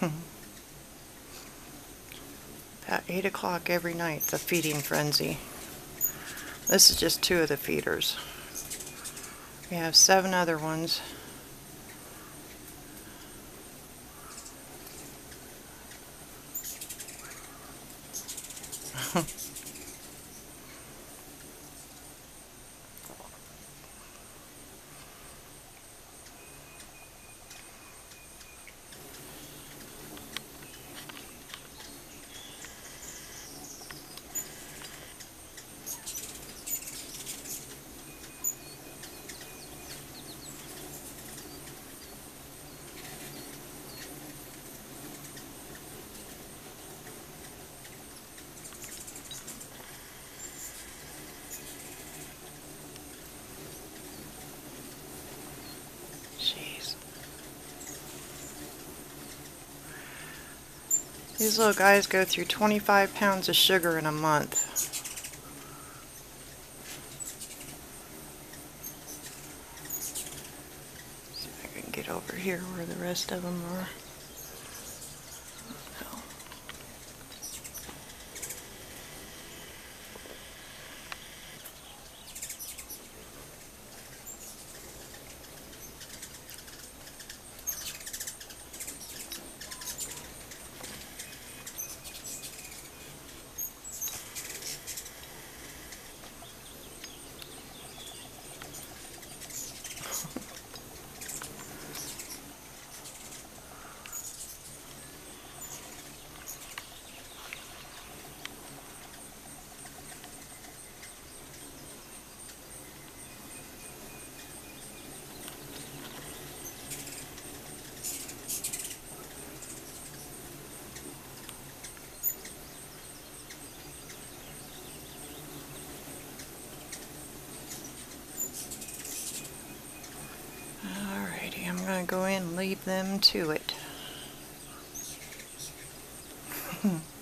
At 8 o'clock every night, the feeding frenzy. This is just two of the feeders. We have seven other ones. These little guys go through 25 pounds of sugar in a month. See if I can get over here where the rest of them are. I'm gonna go in and leave them to it.